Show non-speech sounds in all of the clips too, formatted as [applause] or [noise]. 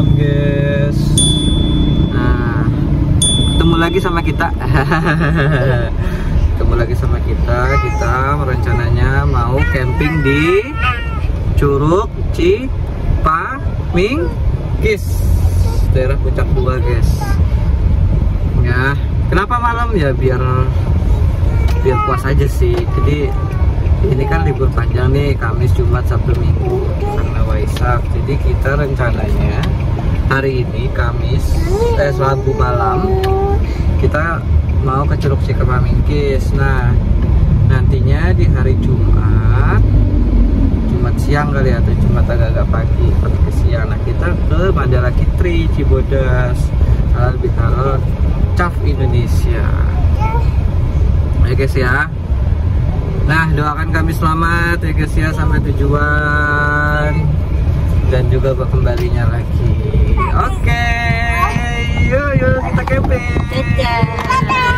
Malam guys. Nah, ketemu lagi sama kita. [laughs] ketemu lagi sama kita. Kita rencananya mau camping di Curug Cipamingkis, daerah Puncak Dua guys. Ya, kenapa malam ya biar biar puas aja sih. Jadi ini kan libur panjang nih Kamis Jumat Sabtu Minggu karena Waisak jadi kita rencananya hari ini Kamis eh Rabu malam kita mau ke Curug Cikemamingkis nah nantinya di hari Jumat Jumat siang kali ya, atau Jumat agak-agak pagi pagi ke siang. Nah kita ke Mandala Kitri Cibodas halal bihalal Caf Indonesia. Oke guys ya. Nah, doakan kami selamat ya guys ya sampai tujuan dan juga kembalinya lagi. Oke, yuk yuk kita camping.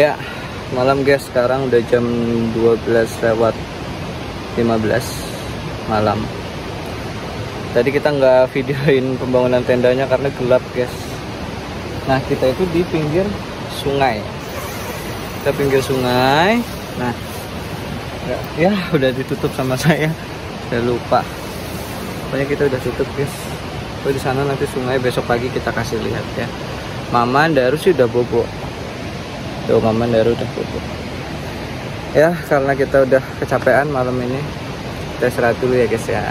Ya, malam guys, sekarang udah jam 12 lewat 15 malam. Tadi kita nggak [laughs] videoin pembangunan tendanya karena gelap guys. Nah, kita itu di pinggir sungai. Kita pinggir sungai. Nah, ya, udah ditutup sama [laughs] saya. Saya lupa. Pokoknya kita udah tutup guys. Tuh di sana nanti sungai besok pagi kita kasih lihat ya. Mama Daru sih udah bobo tuh Mama Daru udah bobo ya karena kita udah kecapean malam ini. Kita istirahat dulu ya guys ya.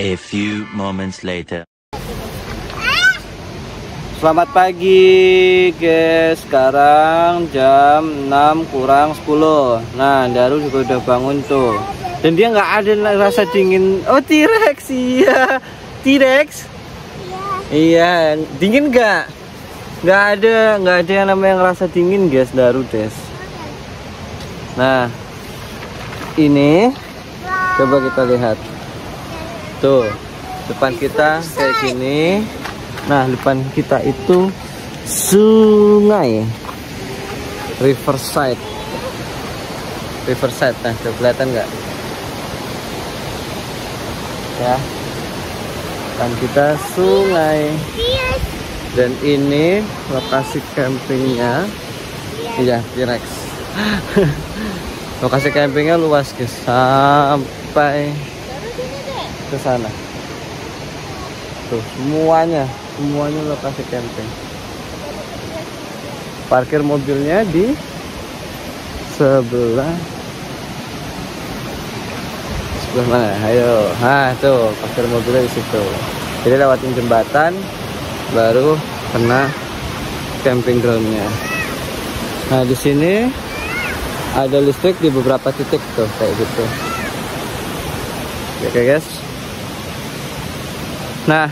A few moments later. Selamat pagi guys. Sekarang jam 6 kurang 10 Nah Daru juga udah bangun tuh. Dan dia nggak ada rasa dingin. Oh T-Rex iya. T-Rex? Iya. Dingin nggak? Nggak ada nggak ada yang namanya ngerasa dingin guys Daru des Nah Ini Coba kita lihat Tuh Depan kita kayak gini Nah, depan kita itu sungai Riverside. Riverside. Nah, udah kelihatan nggak? Ya. Depan kita sungai. Dan ini lokasi campingnya. Iya, T-Rex. [laughs] lokasi campingnya luas, guys. Sampai ke sana. Tuh, semuanya semuanya lokasi camping parkir mobilnya di sebelah sebelah mana ayo nah tuh parkir mobilnya di situ jadi lewatin jembatan baru kena camping groundnya. Nah di sini ada listrik di beberapa titik tuh kayak gitu. Oke guys. Nah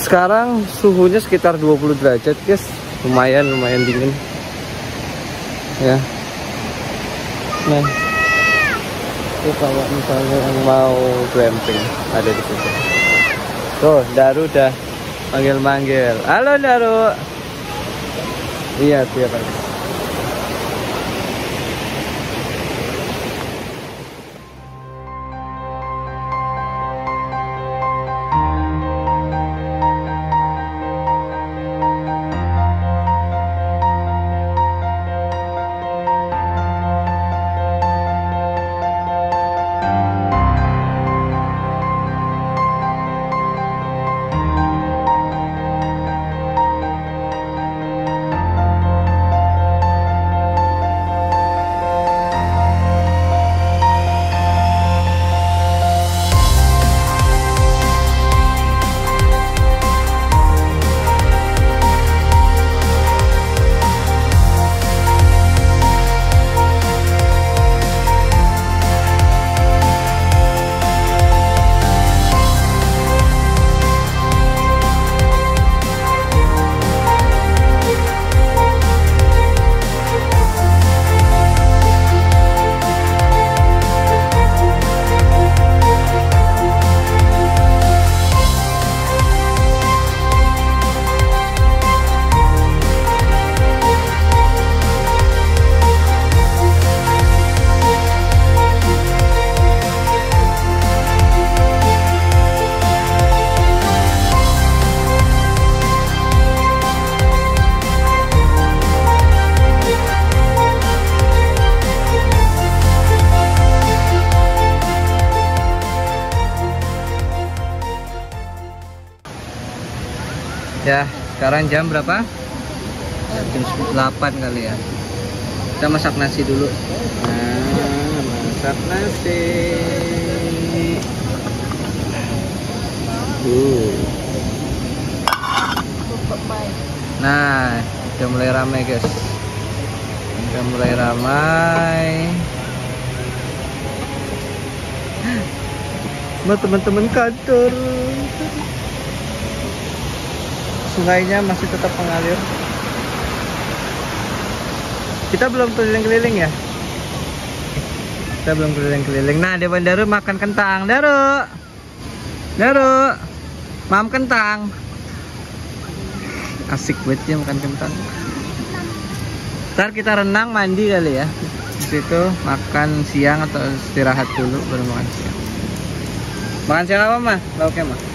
sekarang suhunya sekitar 20 derajat guys. Lumayan lumayan dingin. Ya. Nah. Itu kalau misalnya yang mau glamping ada di situ. Tuh Daru udah manggil manggil halo Daru iya tuh ya sekarang jam berapa? Jam 8 kali ya. Kita masak nasi dulu. Nah, masak nasi. Uh. Nah, udah mulai ramai guys. Udah mulai ramai. Teman-teman kantor. Sungainya masih tetap mengalir. Kita belum keliling-keliling ya? Kita belum keliling-keliling. Nah, Dewan Daru makan kentang. Daru. Daru. Mam kentang. Asik banget ya makan kentang. Ntar kita renang mandi kali ya. Di situ makan siang atau istirahat dulu baru makan siang. Makan siang apa mah? Lauknya mah?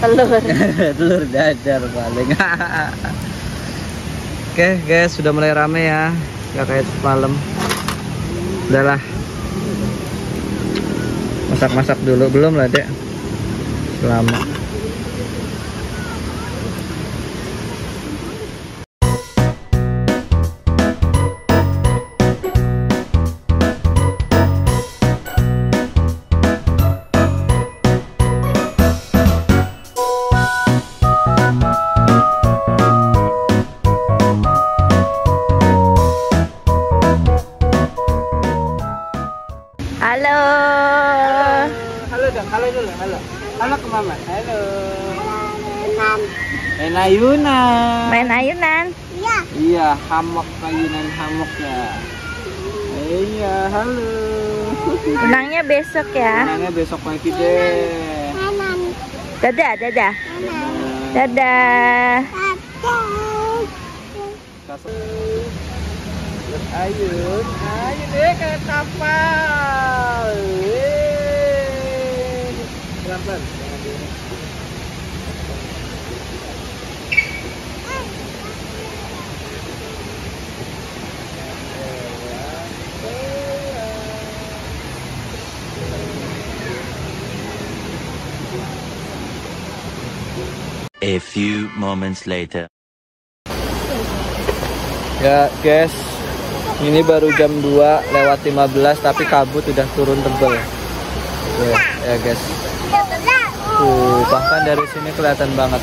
Telur. [laughs] Telur dadar paling. [laughs] Oke guys, sudah mulai rame ya. Gak kayak malam. Udahlah. Masak-masak dulu belum lah, Dek. Lama. Dong, halo dulu, halo. Halo ke mama. Halo. Main ayunan. Main ayunan. Iya, hamok ayunan hamok ya. Iya, halo. Renangnya besok ya. Renangnya besok pagi deh. Dadah, dadah. Dadah. Ayun, ayun deh ke kapal. Pelan-pelan. A few moments later. Ya guys, ini baru jam 2 lewat 15 tapi kabut udah turun tebel. Ya, ya guys. Tuh, bahkan dari sini kelihatan banget.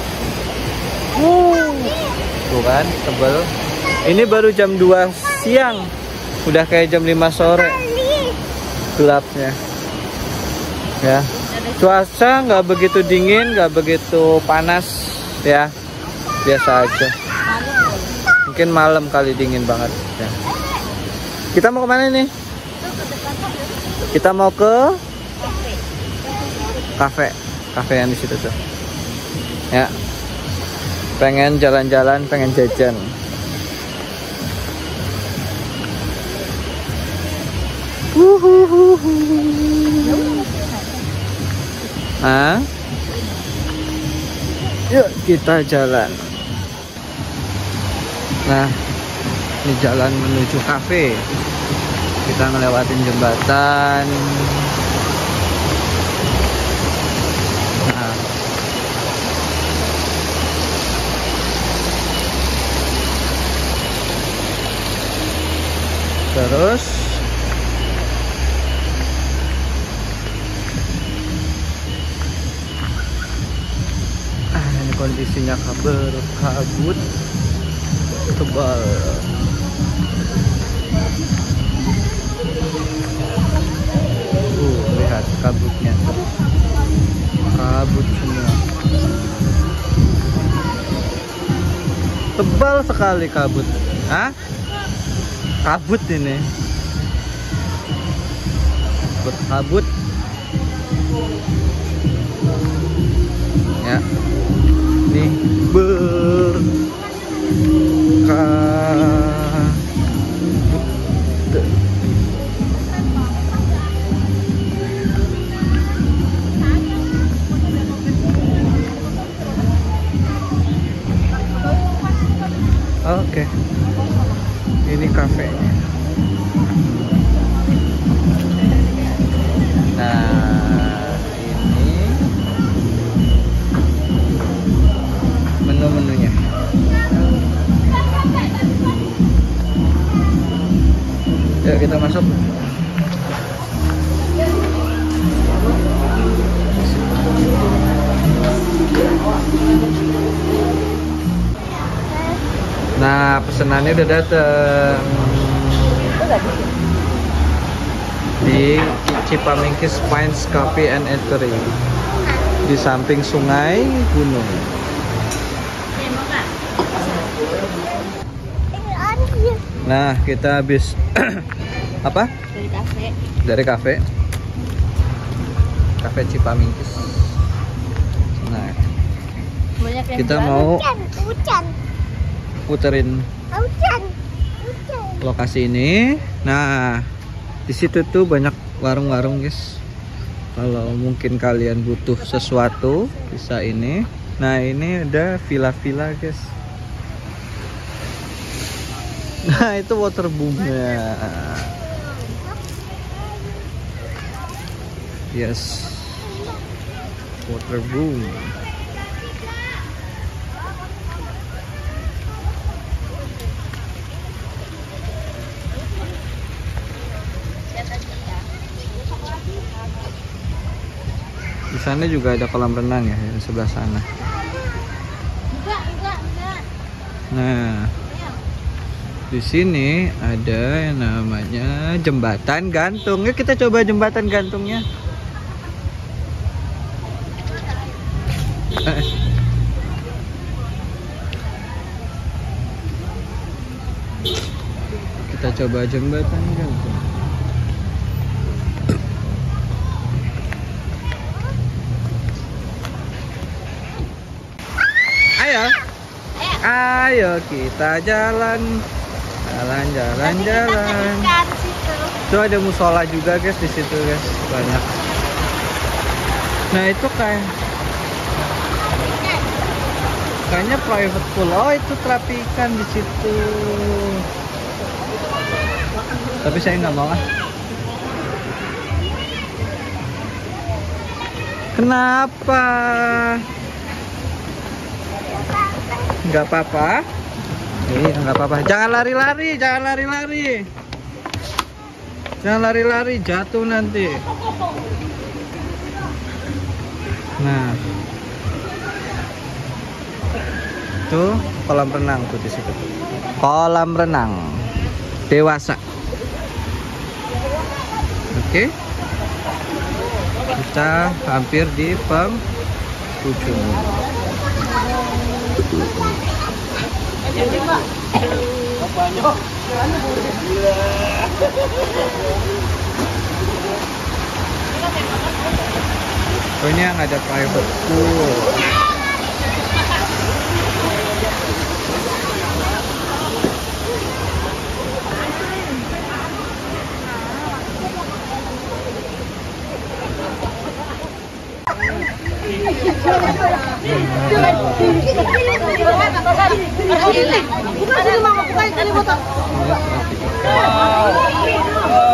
Tuh kan, tebel. Ini baru jam 2 siang. Udah kayak jam 5 sore. Gelapnya. Ya. Cuaca nggak begitu dingin, nggak begitu panas ya. Biasa aja. Mungkin malam kali dingin banget ya. Kita mau ke mana nih? Kita mau ke kafe, kafe yang di situ tuh. Ya. Pengen jalan-jalan, pengen jajan. Ah? Yuk kita jalan. Nah, ini jalan menuju kafe. Kita ngelewatin jembatan. Nah. Terus ah, ini kondisinya kabur kabut tebal. Uh, lihat kabutnya. Kabut semua. Tebal sekali kabut. Hah? Kabut ini. Berkabut. Ya. Nih ber Oke. Ini cafe nah ini menu-menunya. Yuk kita masuk. Nah, pesenannya udah dateng di Cipamingkis Pines Cafe and Eatery di samping sungai gunung. Nah, kita habis [clears throat] apa? Dari kafe. Dari kafe. Kafe Cipamingkis. Nah, Banyak kita mau hujan puterin hujan hujan lokasi ini. Nah, di situ tuh banyak warung-warung, guys. Kalau mungkin kalian butuh sesuatu, bisa ini. Nah, ini ada villa-villa, guys. [laughs] Nah, itu waterboomnya. Yes. Waterboom. Sana juga ada kolam renang ya, di sebelah sana. enggak enggak enggak Nah, di sini ada yang namanya jembatan gantung. Yuk kita coba jembatan gantungnya. Eh. Kita coba jembatan gantung. Ayo. Ayo kita jalan. Jalan jalan jalan. kan situ Itu ada musola juga guys di situ guys. Banyak. Nah, itu kayak kayaknya private pool. Oh, itu terapi ikan di situ. Tapi saya nggak mau ah. Kenapa? Nggak apa-apa. Iya, nggak apa-apa. Jangan lari-lari, jangan lari-lari. Jangan lari-lari, jatuh nanti. Nah. Tuh kolam renang tuh di situ. Kolam renang dewasa. Oke. Kita hampir di penghujung. Oh ini yang ada private pool.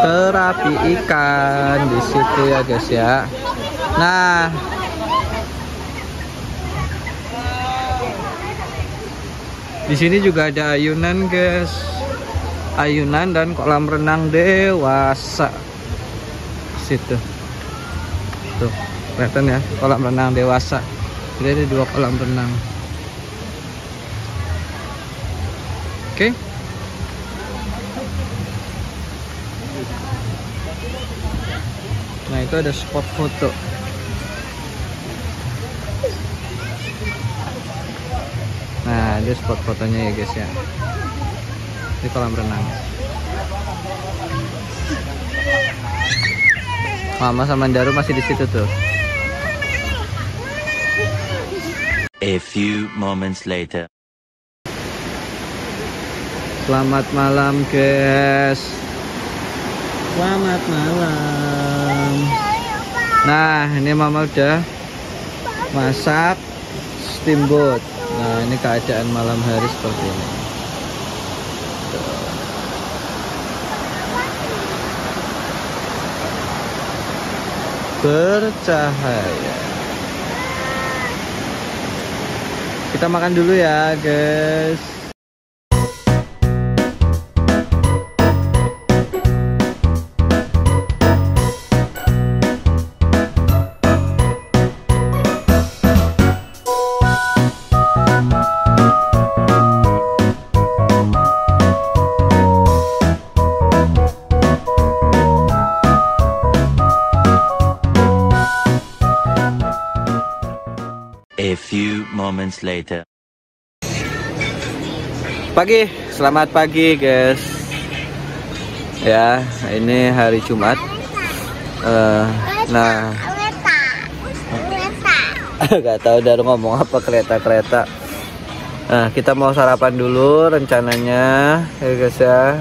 Terapi ikan di situ ya guys ya. Nah, di sini juga ada ayunan guys, ayunan dan kolam renang dewasa. Situ, tuh kelihatan ya kolam renang dewasa. Jadi ada dua kolam renang. Oke. Nah itu ada spot foto. Nah ada spot fotonya ya guys ya. Di kolam renang. Mama sama Daru masih di situ tuh. A few moments later. Selamat malam guys. Selamat malam. Nah ini Mama udah masak steamboat. Nah ini keadaan malam hari seperti ini. Bercahaya. Kita makan dulu ya guys. Moments later. Pagi, selamat pagi guys. Ya, ini hari Jumat. Eh, nah, [laughs] nggak tahu udah ngomong apa kereta-kereta. Nah, kita mau sarapan dulu rencananya, ya guys ya.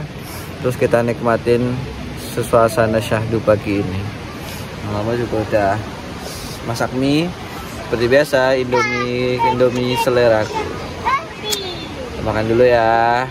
Terus kita nikmatin suasana syahdu pagi ini. Mama juga udah masak mie. Seperti biasa, Indomie, Indomie selera. Makan dulu ya.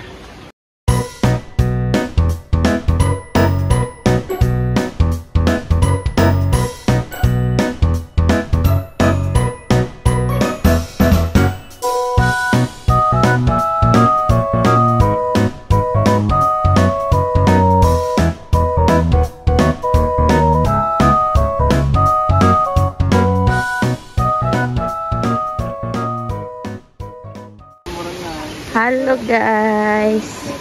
Halo guys,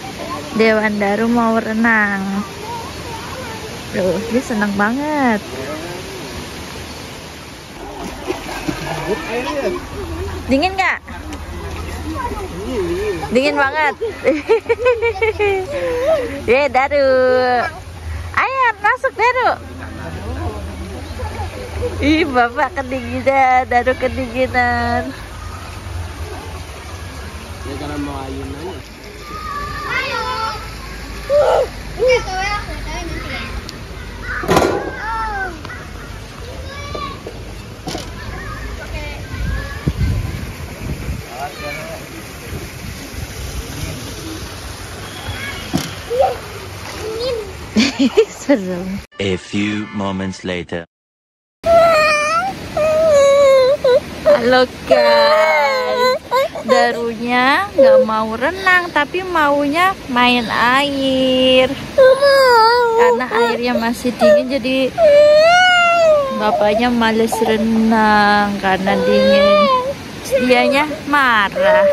Dewan Daru mau renang. Tuh, dia senang banget. Dingin nggak? Dingin banget. [laughs] Ye Daru, ayo masuk Daru. Ih, bapak kedinginan, Daru kedinginan. [laughs] A few moments later. [laughs] Guys, Darunya nggak mau renang tapi maunya main air karena airnya masih dingin jadi bapaknya males renang karena dingin. Dianya marah.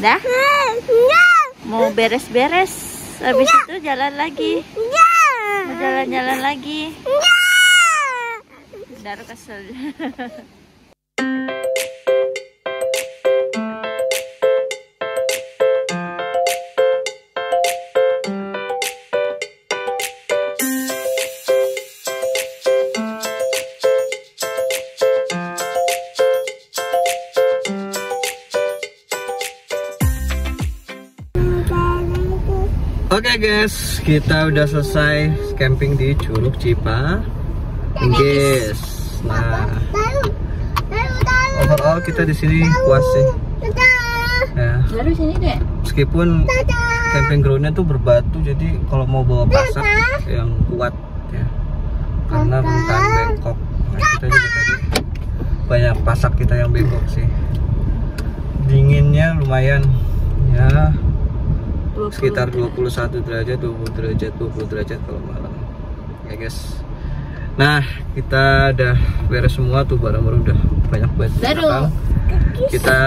Dah mau beres-beres, habis itu jalan lagi. Mau jalan-jalan lagi. Daru kesel. [laughs] guys, kita udah selesai camping di Curug Cipa. Guys, nah overall kita di sini puas sih. Ya, deh. meskipun camping groundnya tuh berbatu, jadi kalau mau bawa pasak yang kuat ya, karena rentan bengkok. Nah, kita juga tadi banyak pasak kita yang bengkok sih. Dinginnya lumayan, ya sekitar 21 derajat 20 derajat 20 derajat kalau malam ya guys nah kita udah beres semua tuh barang-barang udah banyak belakang. kita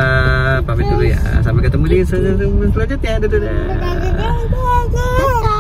pamit dulu ya. Sampai ketemu di selanjutnya. Dadah.